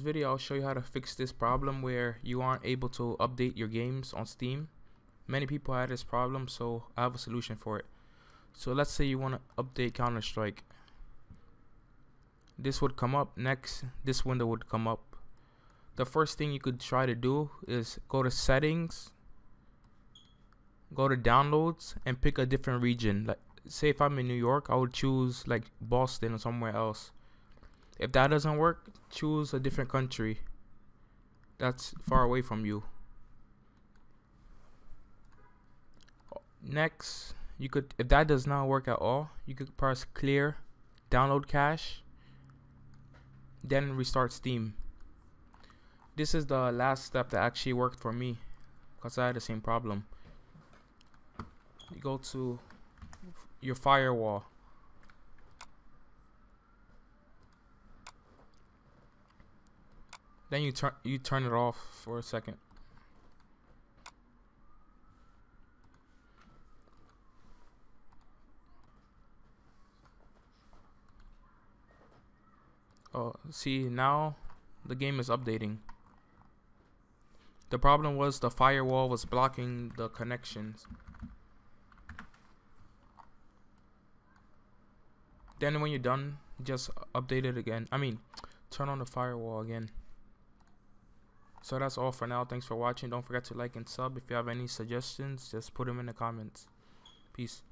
video I'll show you how to fix this problem where you aren't able to update your games on Steam. Many people had this problem so I have a solution for it. So let's say you want to update Counter-Strike. This would come up next. This window would come up. The first thing you could try to do is go to settings go to downloads and pick a different region. Like say if I'm in New York I would choose like Boston or somewhere else if that doesn't work choose a different country that's far away from you. Next you could if that does not work at all you could press clear download cache then restart steam. This is the last step that actually worked for me because I had the same problem. You go to your firewall then you turn you turn it off for a second. Oh see now the game is updating. The problem was the firewall was blocking the connections. Then when you're done just update it again. I mean turn on the firewall again so that's all for now. Thanks for watching. Don't forget to like and sub if you have any suggestions. Just put them in the comments. Peace